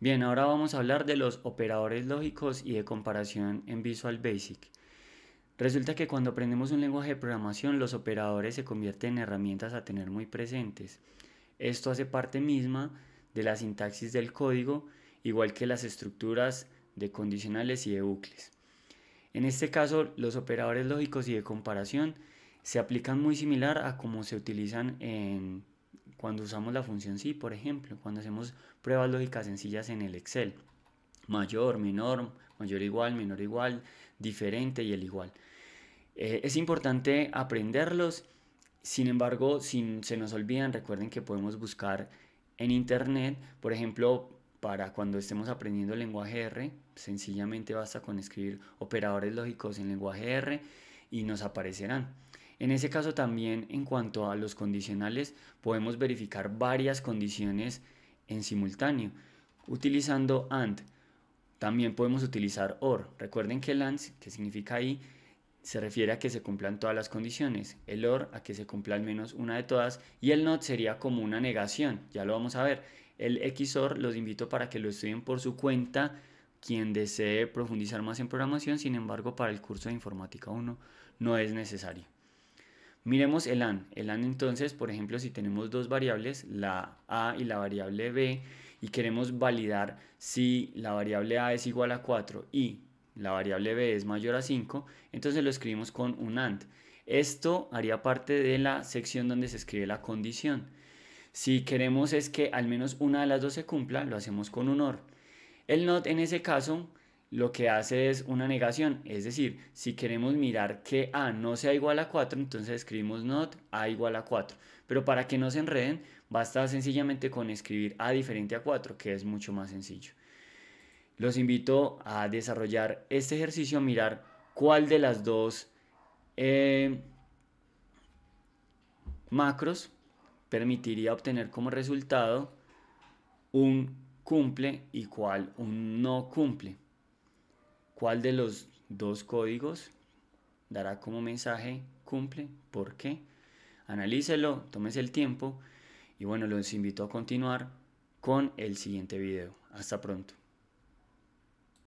Bien, ahora vamos a hablar de los operadores lógicos y de comparación en Visual Basic. Resulta que cuando aprendemos un lenguaje de programación, los operadores se convierten en herramientas a tener muy presentes. Esto hace parte misma de la sintaxis del código, igual que las estructuras de condicionales y de bucles. En este caso, los operadores lógicos y de comparación se aplican muy similar a cómo se utilizan en cuando usamos la función sí, por ejemplo, cuando hacemos pruebas lógicas sencillas en el Excel. Mayor, menor, mayor igual, menor igual, diferente y el igual. Eh, es importante aprenderlos, sin embargo, si se nos olvidan, recuerden que podemos buscar en internet, por ejemplo, para cuando estemos aprendiendo el lenguaje R, sencillamente basta con escribir operadores lógicos en lenguaje R y nos aparecerán. En ese caso también en cuanto a los condicionales podemos verificar varias condiciones en simultáneo utilizando AND. También podemos utilizar OR. Recuerden que el AND, que significa ahí, se refiere a que se cumplan todas las condiciones, el OR a que se cumpla al menos una de todas y el NOT sería como una negación, ya lo vamos a ver. El XOR los invito para que lo estudien por su cuenta quien desee profundizar más en programación, sin embargo para el curso de informática 1 no es necesario. Miremos el AND. El AND entonces, por ejemplo, si tenemos dos variables, la A y la variable B, y queremos validar si la variable A es igual a 4 y la variable B es mayor a 5, entonces lo escribimos con un AND. Esto haría parte de la sección donde se escribe la condición. Si queremos es que al menos una de las dos se cumpla, lo hacemos con un OR. El NOT en ese caso lo que hace es una negación, es decir, si queremos mirar que A no sea igual a 4, entonces escribimos not A igual a 4. Pero para que no se enreden, basta sencillamente con escribir A diferente a 4, que es mucho más sencillo. Los invito a desarrollar este ejercicio, mirar cuál de las dos eh, macros permitiría obtener como resultado un cumple y cuál un no cumple cuál de los dos códigos dará como mensaje cumple, por qué. Analícelo, tómese el tiempo y bueno, los invito a continuar con el siguiente video. Hasta pronto.